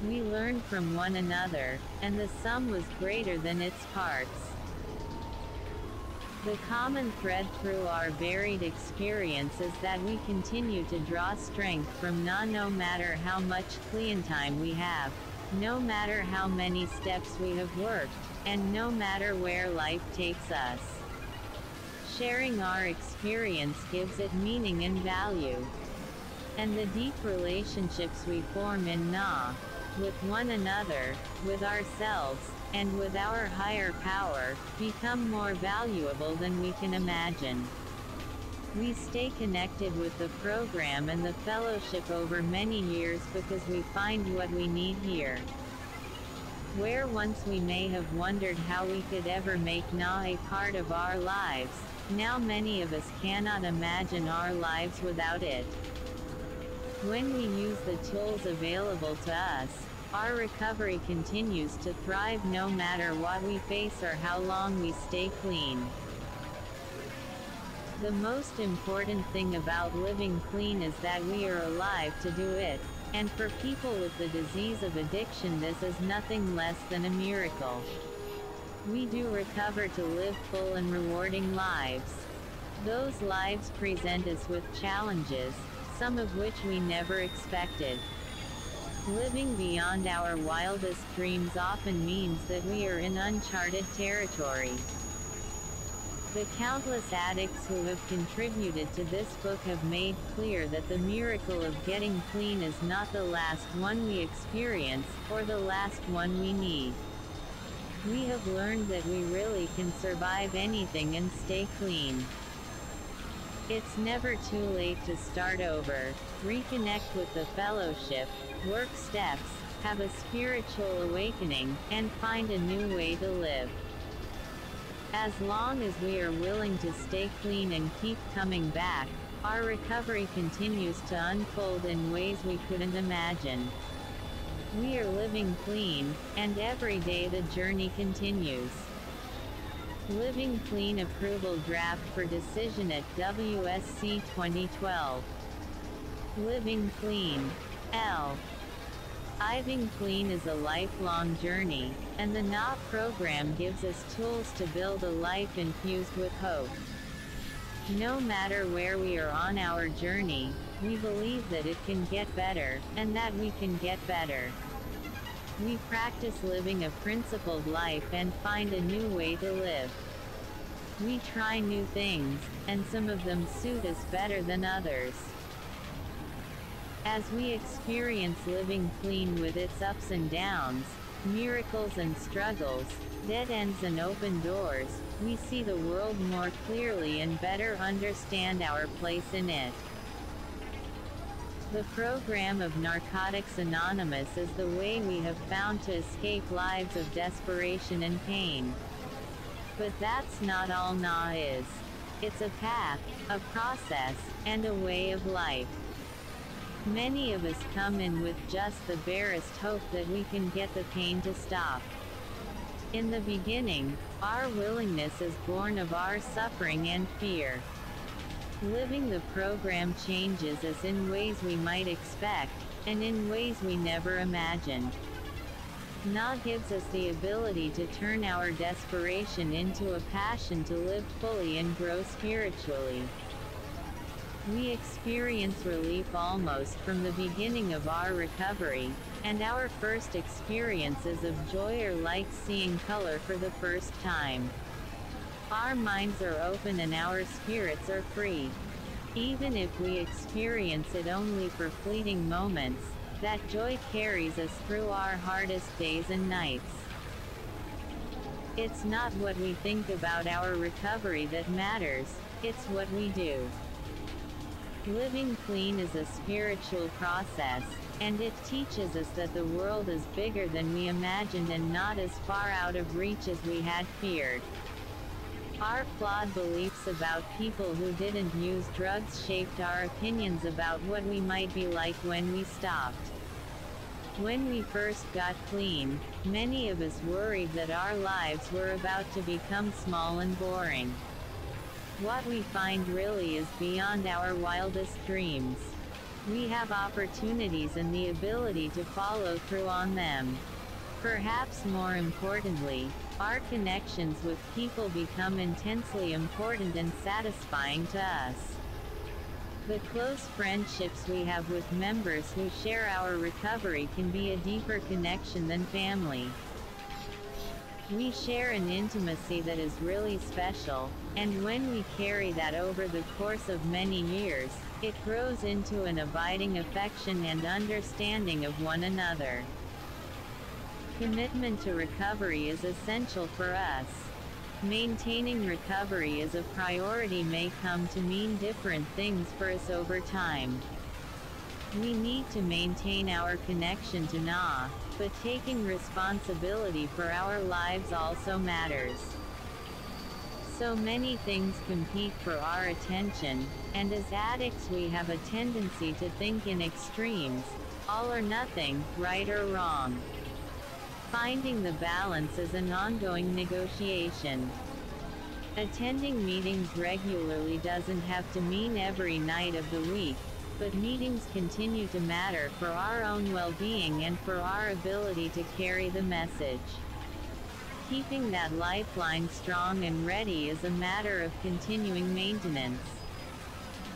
We learned from one another, and the sum was greater than its parts. The common thread through our varied experience is that we continue to draw strength from NA no matter how much clean time we have, no matter how many steps we have worked, and no matter where life takes us. Sharing our experience gives it meaning and value. And the deep relationships we form in NA, with one another, with ourselves, and with our higher power, become more valuable than we can imagine. We stay connected with the program and the fellowship over many years because we find what we need here. Where once we may have wondered how we could ever make NA a part of our lives, now many of us cannot imagine our lives without it. When we use the tools available to us, our recovery continues to thrive no matter what we face or how long we stay clean. The most important thing about living clean is that we are alive to do it, and for people with the disease of addiction this is nothing less than a miracle. We do recover to live full and rewarding lives. Those lives present us with challenges, some of which we never expected. Living beyond our wildest dreams often means that we are in uncharted territory. The countless addicts who have contributed to this book have made clear that the miracle of getting clean is not the last one we experience, or the last one we need. We have learned that we really can survive anything and stay clean. It's never too late to start over, reconnect with the fellowship, work steps, have a spiritual awakening, and find a new way to live. As long as we are willing to stay clean and keep coming back, our recovery continues to unfold in ways we couldn't imagine. We are living clean, and every day the journey continues. Living Clean Approval Draft for Decision at WSC 2012. Living Clean. L. Living Clean is a lifelong journey, and the NA program gives us tools to build a life infused with hope. No matter where we are on our journey, we believe that it can get better, and that we can get better. We practice living a principled life and find a new way to live. We try new things, and some of them suit us better than others. As we experience living clean with its ups and downs, miracles and struggles, dead ends and open doors, we see the world more clearly and better understand our place in it. The program of Narcotics Anonymous is the way we have found to escape lives of desperation and pain. But that's not all NA is. It's a path, a process, and a way of life. Many of us come in with just the barest hope that we can get the pain to stop. In the beginning, our willingness is born of our suffering and fear. Living the program changes us in ways we might expect, and in ways we never imagined. NA gives us the ability to turn our desperation into a passion to live fully and grow spiritually. We experience relief almost from the beginning of our recovery, and our first experiences of joy are like seeing color for the first time. Our minds are open and our spirits are free. Even if we experience it only for fleeting moments, that joy carries us through our hardest days and nights. It's not what we think about our recovery that matters, it's what we do. Living clean is a spiritual process, and it teaches us that the world is bigger than we imagined and not as far out of reach as we had feared. Our flawed beliefs about people who didn't use drugs shaped our opinions about what we might be like when we stopped. When we first got clean, many of us worried that our lives were about to become small and boring. What we find really is beyond our wildest dreams. We have opportunities and the ability to follow through on them. Perhaps more importantly, our connections with people become intensely important and satisfying to us. The close friendships we have with members who share our recovery can be a deeper connection than family. We share an intimacy that is really special, and when we carry that over the course of many years, it grows into an abiding affection and understanding of one another. Commitment to recovery is essential for us. Maintaining recovery as a priority may come to mean different things for us over time. We need to maintain our connection to NA, but taking responsibility for our lives also matters. So many things compete for our attention, and as addicts we have a tendency to think in extremes, all or nothing, right or wrong. Finding the balance is an ongoing negotiation. Attending meetings regularly doesn't have to mean every night of the week, but meetings continue to matter for our own well-being and for our ability to carry the message. Keeping that lifeline strong and ready is a matter of continuing maintenance.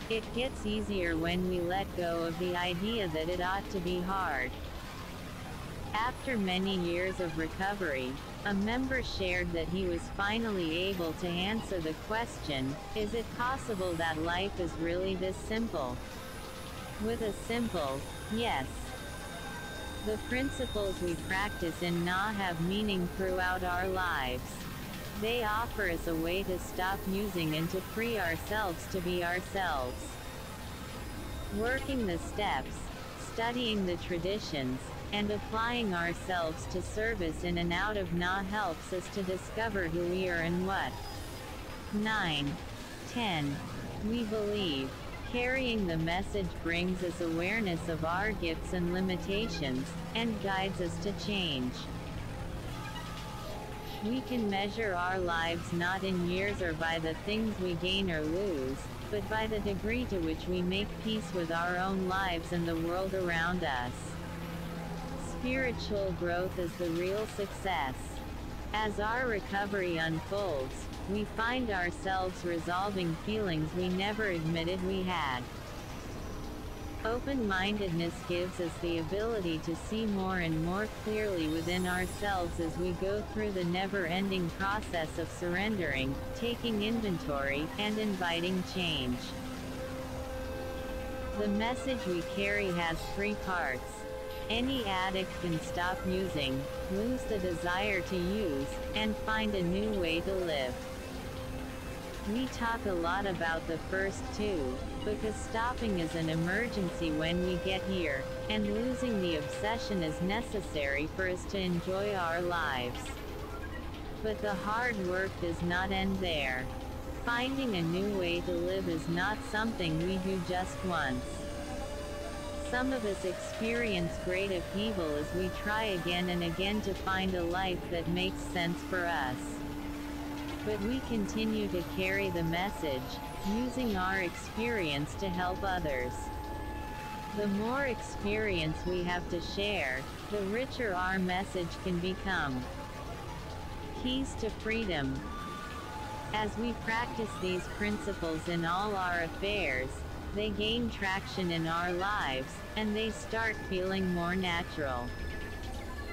It gets easier when we let go of the idea that it ought to be hard. After many years of recovery, a member shared that he was finally able to answer the question, is it possible that life is really this simple? With a simple, yes. The principles we practice in NA have meaning throughout our lives. They offer us a way to stop using and to free ourselves to be ourselves. Working the steps, studying the traditions, and applying ourselves to service in and out of NA helps us to discover who we are and what. 9. 10. We believe. Carrying the message brings us awareness of our gifts and limitations, and guides us to change. We can measure our lives not in years or by the things we gain or lose, but by the degree to which we make peace with our own lives and the world around us. Spiritual growth is the real success. As our recovery unfolds, we find ourselves resolving feelings we never admitted we had. Open-mindedness gives us the ability to see more and more clearly within ourselves as we go through the never-ending process of surrendering, taking inventory, and inviting change. The message we carry has three parts. Any addict can stop using, lose the desire to use, and find a new way to live. We talk a lot about the first two, because stopping is an emergency when we get here, and losing the obsession is necessary for us to enjoy our lives. But the hard work does not end there. Finding a new way to live is not something we do just once. Some of us experience great upheaval as we try again and again to find a life that makes sense for us. But we continue to carry the message, using our experience to help others. The more experience we have to share, the richer our message can become. Keys to Freedom As we practice these principles in all our affairs, they gain traction in our lives, and they start feeling more natural.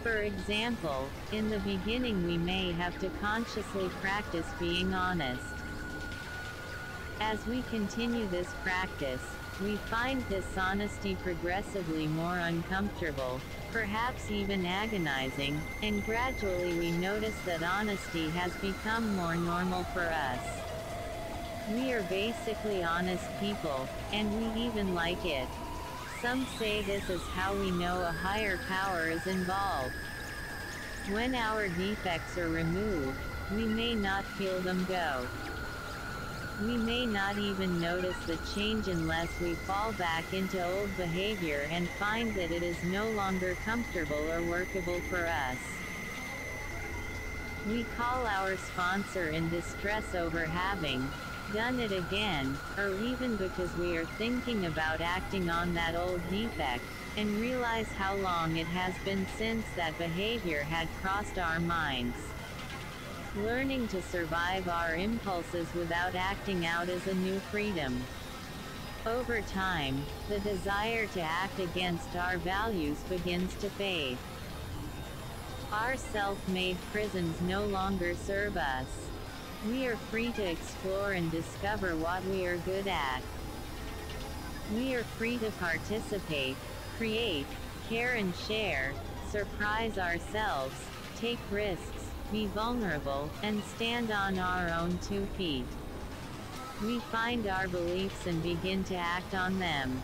For example, in the beginning we may have to consciously practice being honest. As we continue this practice, we find dishonesty progressively more uncomfortable, perhaps even agonizing, and gradually we notice that honesty has become more normal for us. We are basically honest people, and we even like it. Some say this is how we know a higher power is involved. When our defects are removed, we may not feel them go. We may not even notice the change unless we fall back into old behavior and find that it is no longer comfortable or workable for us. We call our sponsor in distress over having done it again, or even because we are thinking about acting on that old defect, and realize how long it has been since that behavior had crossed our minds. Learning to survive our impulses without acting out is a new freedom. Over time, the desire to act against our values begins to fade. Our self-made prisons no longer serve us. We are free to explore and discover what we are good at. We are free to participate, create, care and share, surprise ourselves, take risks, be vulnerable, and stand on our own two feet. We find our beliefs and begin to act on them.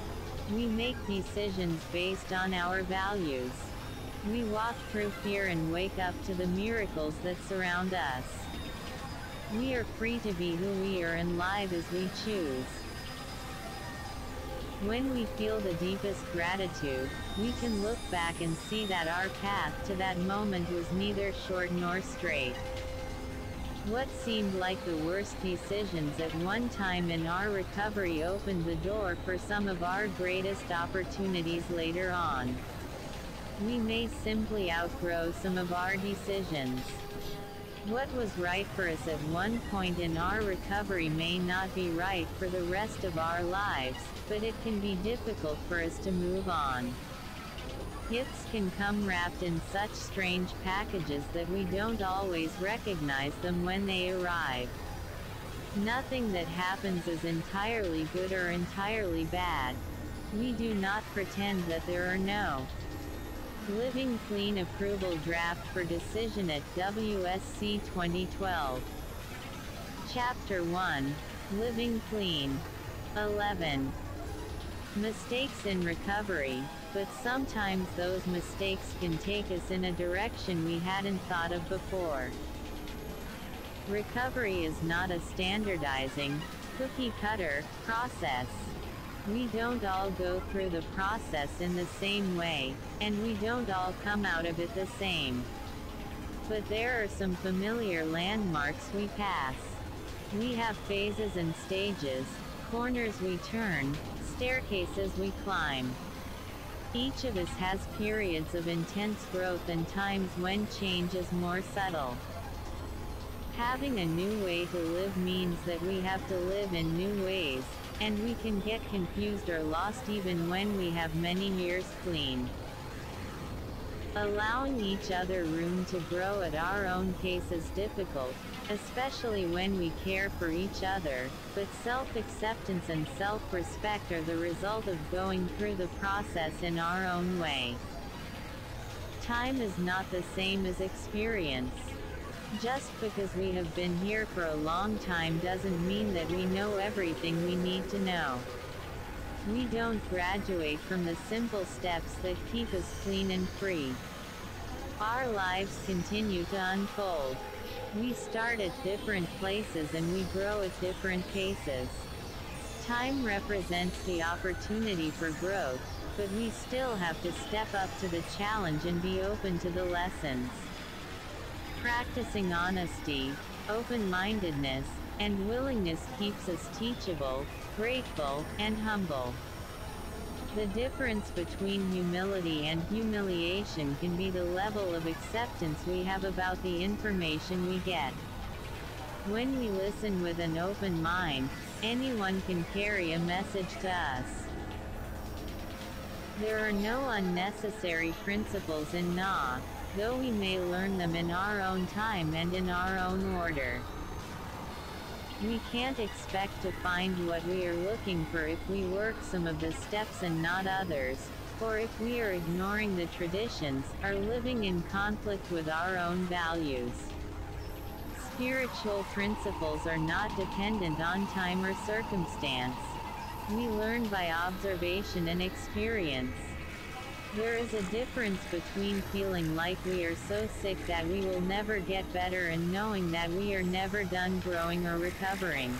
We make decisions based on our values. We walk through fear and wake up to the miracles that surround us. We are free to be who we are and live as we choose. When we feel the deepest gratitude, we can look back and see that our path to that moment was neither short nor straight. What seemed like the worst decisions at one time in our recovery opened the door for some of our greatest opportunities later on. We may simply outgrow some of our decisions. What was right for us at one point in our recovery may not be right for the rest of our lives, but it can be difficult for us to move on. Gifts can come wrapped in such strange packages that we don't always recognize them when they arrive. Nothing that happens is entirely good or entirely bad. We do not pretend that there are no Living Clean Approval Draft for Decision at WSC 2012. Chapter 1 Living Clean. 11. Mistakes in recovery, but sometimes those mistakes can take us in a direction we hadn't thought of before. Recovery is not a standardizing, cookie cutter process. We don't all go through the process in the same way, and we don't all come out of it the same. But there are some familiar landmarks we pass. We have phases and stages, corners we turn, staircases we climb. Each of us has periods of intense growth and times when change is more subtle. Having a new way to live means that we have to live in new ways, and we can get confused or lost even when we have many years clean. Allowing each other room to grow at our own pace is difficult, especially when we care for each other, but self-acceptance and self-respect are the result of going through the process in our own way. Time is not the same as experience. Just because we have been here for a long time doesn't mean that we know everything we need to know. We don't graduate from the simple steps that keep us clean and free. Our lives continue to unfold. We start at different places and we grow at different paces. Time represents the opportunity for growth, but we still have to step up to the challenge and be open to the lessons. Practicing honesty, open-mindedness, and willingness keeps us teachable, grateful, and humble. The difference between humility and humiliation can be the level of acceptance we have about the information we get. When we listen with an open mind, anyone can carry a message to us. There are no unnecessary principles in NA, though we may learn them in our own time and in our own order. We can't expect to find what we are looking for if we work some of the steps and not others, or if we are ignoring the traditions, are living in conflict with our own values. Spiritual principles are not dependent on time or circumstance. We learn by observation and experience. There is a difference between feeling like we are so sick that we will never get better and knowing that we are never done growing or recovering.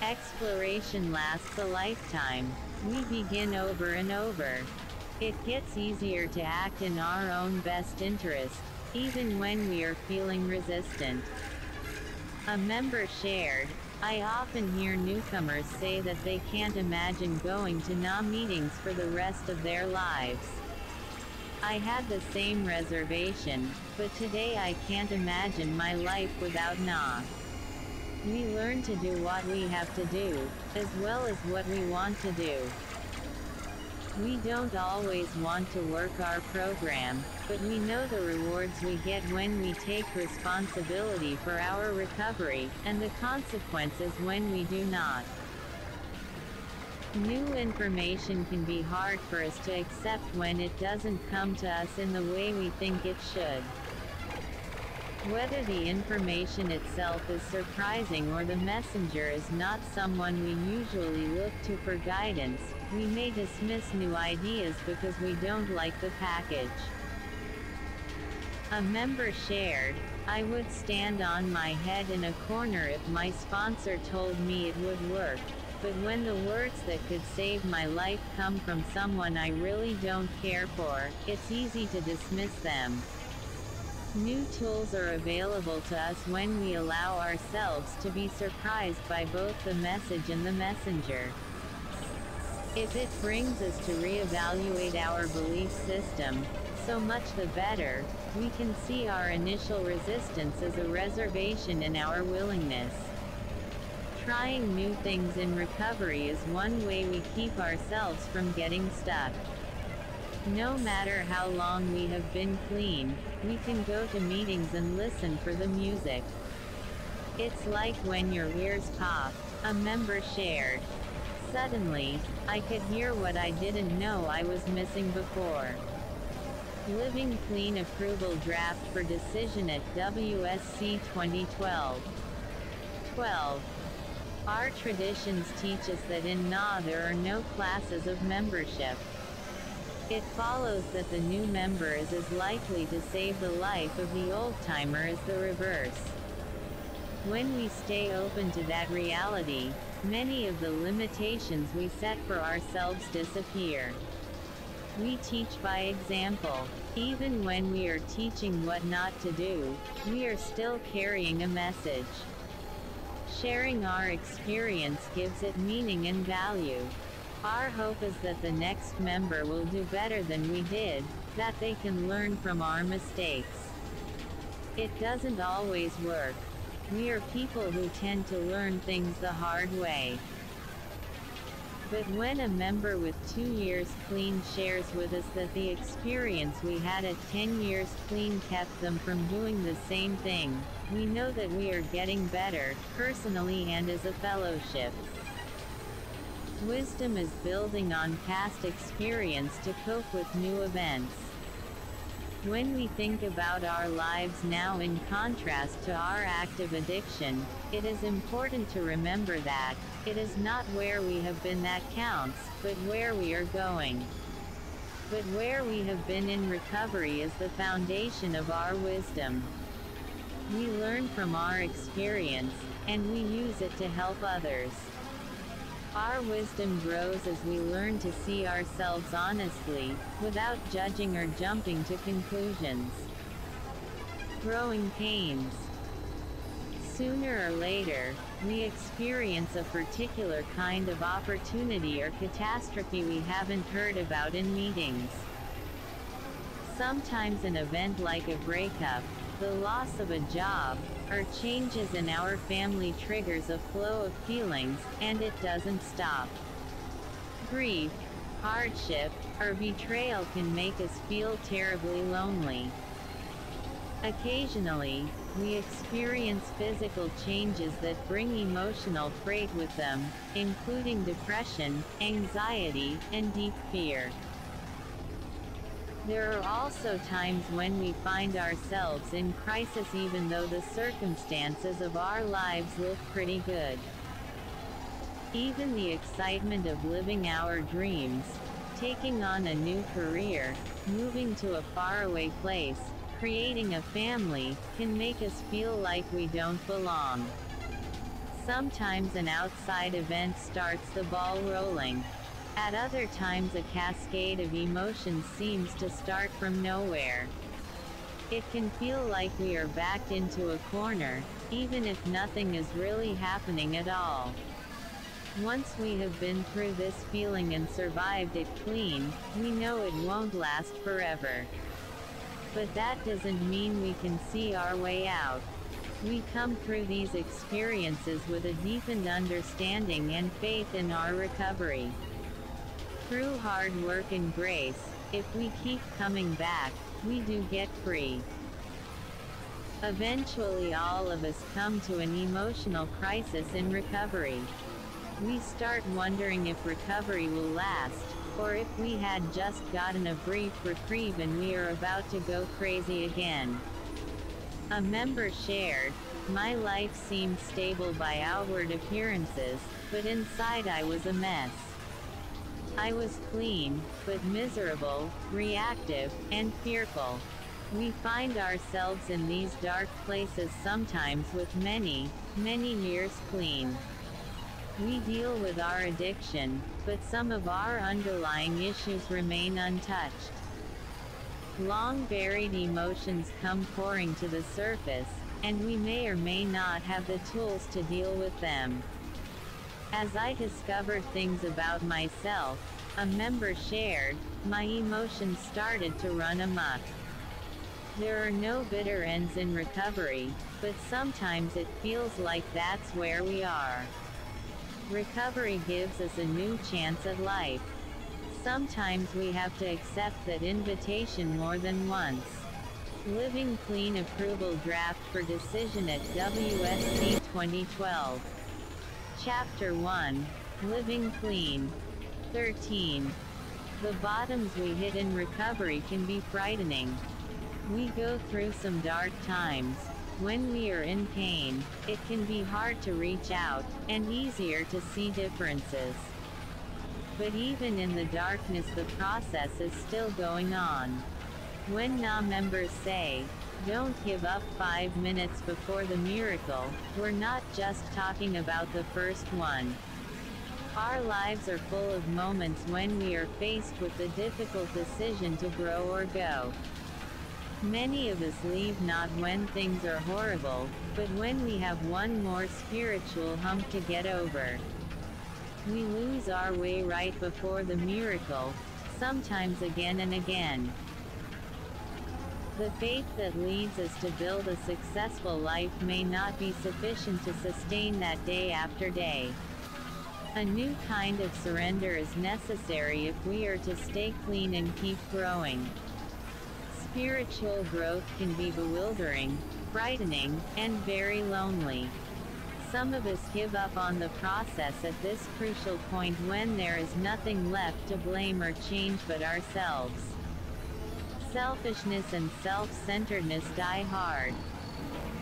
Exploration lasts a lifetime. We begin over and over. It gets easier to act in our own best interest, even when we are feeling resistant. A member shared, I often hear newcomers say that they can't imagine going to NA meetings for the rest of their lives. I had the same reservation, but today I can't imagine my life without NA. We learn to do what we have to do, as well as what we want to do. We don't always want to work our program, but we know the rewards we get when we take responsibility for our recovery, and the consequences when we do not. New information can be hard for us to accept when it doesn't come to us in the way we think it should. Whether the information itself is surprising or the messenger is not someone we usually look to for guidance, we may dismiss new ideas because we don't like the package. A member shared, I would stand on my head in a corner if my sponsor told me it would work, but when the words that could save my life come from someone I really don't care for, it's easy to dismiss them. New tools are available to us when we allow ourselves to be surprised by both the message and the messenger. If it brings us to reevaluate our belief system, so much the better, we can see our initial resistance as a reservation in our willingness. Trying new things in recovery is one way we keep ourselves from getting stuck. No matter how long we have been clean, we can go to meetings and listen for the music. It's like when your ears pop, a member shared. Suddenly, I could hear what I didn't know I was missing before. Living Clean Approval Draft for Decision at WSC 2012. 12. Our traditions teach us that in NA there are no classes of membership. It follows that the new member is as likely to save the life of the old-timer as the reverse. When we stay open to that reality, many of the limitations we set for ourselves disappear. We teach by example. Even when we are teaching what not to do, we are still carrying a message. Sharing our experience gives it meaning and value. Our hope is that the next member will do better than we did, that they can learn from our mistakes. It doesn't always work. We are people who tend to learn things the hard way. But when a member with two years clean shares with us that the experience we had at 10 years clean kept them from doing the same thing, we know that we are getting better, personally and as a fellowship. Wisdom is building on past experience to cope with new events. When we think about our lives now in contrast to our active addiction, it is important to remember that, it is not where we have been that counts, but where we are going. But where we have been in recovery is the foundation of our wisdom. We learn from our experience, and we use it to help others. Our wisdom grows as we learn to see ourselves honestly, without judging or jumping to conclusions. Growing pains. Sooner or later, we experience a particular kind of opportunity or catastrophe we haven't heard about in meetings. Sometimes an event like a breakup, the loss of a job, or changes in our family triggers a flow of feelings, and it doesn't stop. Grief, hardship, or betrayal can make us feel terribly lonely. Occasionally, we experience physical changes that bring emotional freight with them, including depression, anxiety, and deep fear. There are also times when we find ourselves in crisis even though the circumstances of our lives look pretty good. Even the excitement of living our dreams, taking on a new career, moving to a faraway place, creating a family, can make us feel like we don't belong. Sometimes an outside event starts the ball rolling, at other times a cascade of emotions seems to start from nowhere. It can feel like we are backed into a corner, even if nothing is really happening at all. Once we have been through this feeling and survived it clean, we know it won't last forever. But that doesn't mean we can see our way out. We come through these experiences with a deepened understanding and faith in our recovery. Through hard work and grace, if we keep coming back, we do get free. Eventually all of us come to an emotional crisis in recovery. We start wondering if recovery will last, or if we had just gotten a brief reprieve and we are about to go crazy again. A member shared, My life seemed stable by outward appearances, but inside I was a mess. I was clean, but miserable, reactive, and fearful. We find ourselves in these dark places sometimes with many, many years clean. We deal with our addiction, but some of our underlying issues remain untouched. Long buried emotions come pouring to the surface, and we may or may not have the tools to deal with them. As I discovered things about myself, a member shared, my emotions started to run amok. There are no bitter ends in recovery, but sometimes it feels like that's where we are. Recovery gives us a new chance at life. Sometimes we have to accept that invitation more than once. Living Clean Approval Draft for Decision at WSC 2012. Chapter 1 Living Clean. 13. The bottoms we hit in recovery can be frightening. We go through some dark times. When we are in pain, it can be hard to reach out, and easier to see differences. But even in the darkness the process is still going on. When NA members say, don't give up five minutes before the miracle, we're not just talking about the first one. Our lives are full of moments when we are faced with the difficult decision to grow or go. Many of us leave not when things are horrible, but when we have one more spiritual hump to get over. We lose our way right before the miracle, sometimes again and again. The faith that leads us to build a successful life may not be sufficient to sustain that day after day. A new kind of surrender is necessary if we are to stay clean and keep growing. Spiritual growth can be bewildering, frightening, and very lonely. Some of us give up on the process at this crucial point when there is nothing left to blame or change but ourselves. Selfishness and self-centeredness die hard.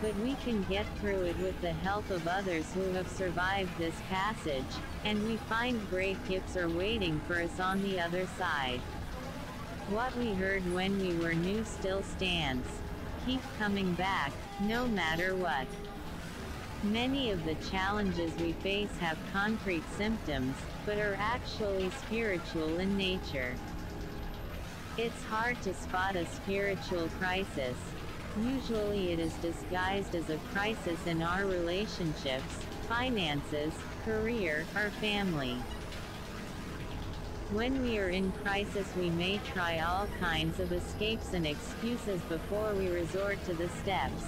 But we can get through it with the help of others who have survived this passage, and we find great gifts are waiting for us on the other side. What we heard when we were new still stands. Keep coming back, no matter what. Many of the challenges we face have concrete symptoms, but are actually spiritual in nature. It's hard to spot a spiritual crisis. Usually it is disguised as a crisis in our relationships, finances, career, or family. When we are in crisis we may try all kinds of escapes and excuses before we resort to the steps.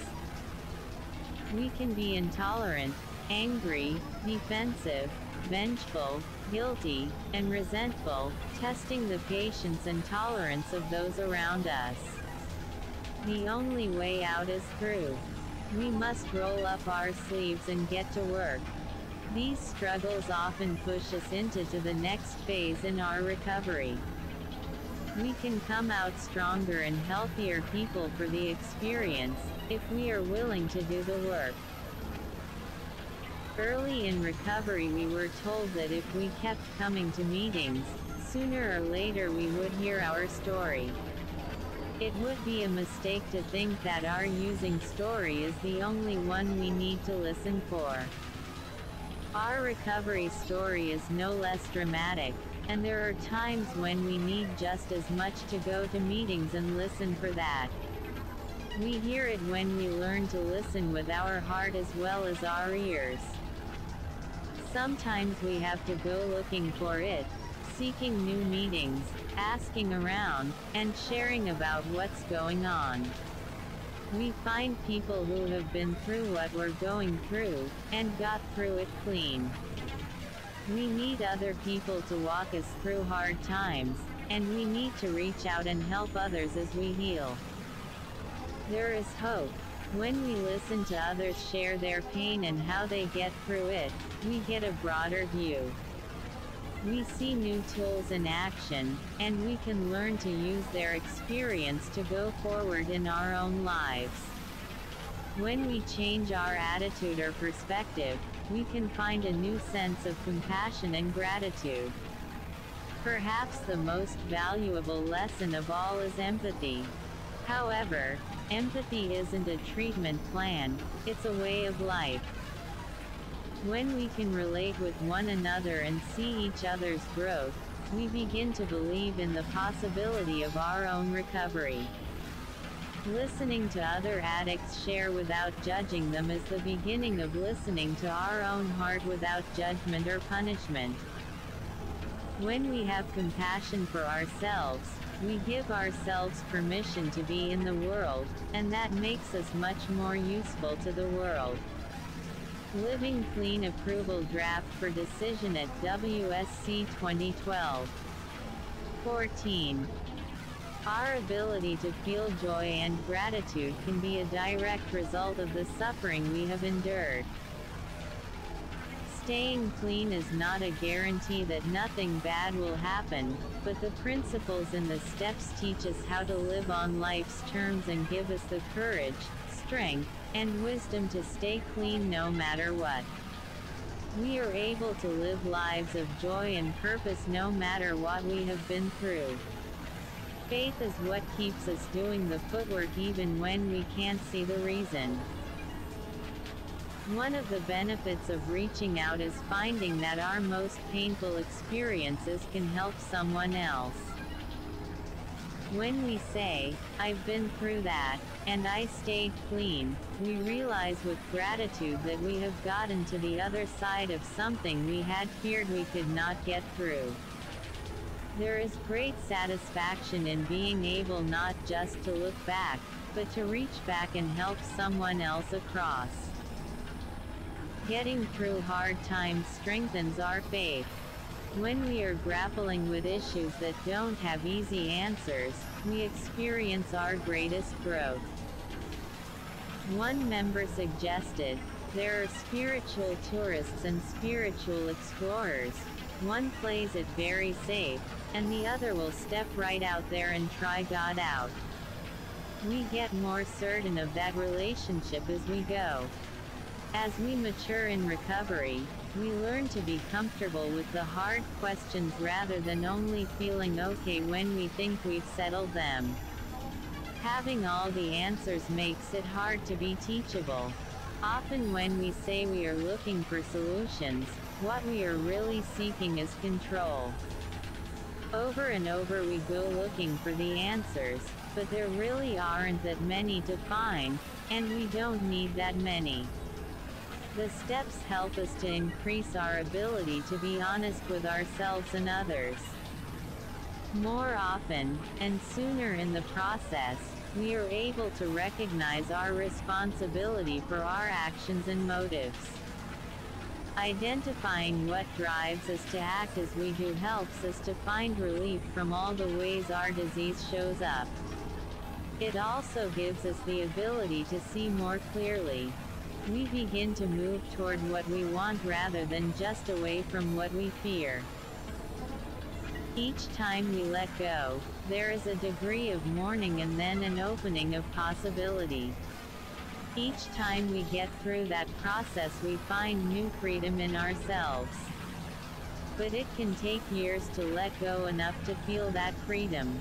We can be intolerant, angry, defensive, vengeful, guilty, and resentful, testing the patience and tolerance of those around us. The only way out is through. We must roll up our sleeves and get to work. These struggles often push us into to the next phase in our recovery. We can come out stronger and healthier people for the experience, if we are willing to do the work. Early in recovery we were told that if we kept coming to meetings, sooner or later we would hear our story. It would be a mistake to think that our using story is the only one we need to listen for. Our recovery story is no less dramatic, and there are times when we need just as much to go to meetings and listen for that. We hear it when we learn to listen with our heart as well as our ears. Sometimes we have to go looking for it, seeking new meetings, asking around, and sharing about what's going on. We find people who have been through what we're going through, and got through it clean. We need other people to walk us through hard times, and we need to reach out and help others as we heal. There is hope. When we listen to others share their pain and how they get through it, we get a broader view. We see new tools in action, and we can learn to use their experience to go forward in our own lives. When we change our attitude or perspective, we can find a new sense of compassion and gratitude. Perhaps the most valuable lesson of all is empathy. However, empathy isn't a treatment plan, it's a way of life. When we can relate with one another and see each other's growth, we begin to believe in the possibility of our own recovery. Listening to other addicts share without judging them is the beginning of listening to our own heart without judgment or punishment. When we have compassion for ourselves, we give ourselves permission to be in the world, and that makes us much more useful to the world. Living Clean Approval Draft for Decision at WSC 2012. 14. Our ability to feel joy and gratitude can be a direct result of the suffering we have endured. Staying clean is not a guarantee that nothing bad will happen, but the principles and the steps teach us how to live on life's terms and give us the courage, strength, and wisdom to stay clean no matter what. We are able to live lives of joy and purpose no matter what we have been through. Faith is what keeps us doing the footwork even when we can't see the reason. One of the benefits of reaching out is finding that our most painful experiences can help someone else. When we say, I've been through that, and I stayed clean, we realize with gratitude that we have gotten to the other side of something we had feared we could not get through. There is great satisfaction in being able not just to look back, but to reach back and help someone else across. Getting through hard times strengthens our faith. When we are grappling with issues that don't have easy answers, we experience our greatest growth. One member suggested, there are spiritual tourists and spiritual explorers. One plays it very safe, and the other will step right out there and try God out. We get more certain of that relationship as we go. As we mature in recovery, we learn to be comfortable with the hard questions rather than only feeling okay when we think we've settled them. Having all the answers makes it hard to be teachable. Often when we say we are looking for solutions, what we are really seeking is control. Over and over we go looking for the answers, but there really aren't that many to find, and we don't need that many. The steps help us to increase our ability to be honest with ourselves and others. More often, and sooner in the process, we are able to recognize our responsibility for our actions and motives. Identifying what drives us to act as we do helps us to find relief from all the ways our disease shows up. It also gives us the ability to see more clearly we begin to move toward what we want rather than just away from what we fear. Each time we let go, there is a degree of mourning and then an opening of possibility. Each time we get through that process we find new freedom in ourselves. But it can take years to let go enough to feel that freedom.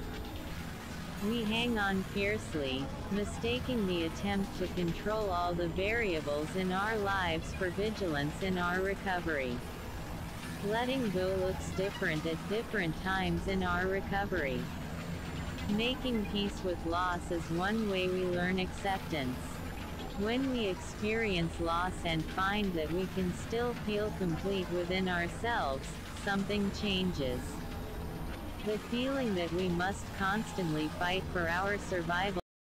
We hang on fiercely, mistaking the attempt to control all the variables in our lives for vigilance in our recovery. Letting go looks different at different times in our recovery. Making peace with loss is one way we learn acceptance. When we experience loss and find that we can still feel complete within ourselves, something changes. The feeling that we must constantly fight for our survival.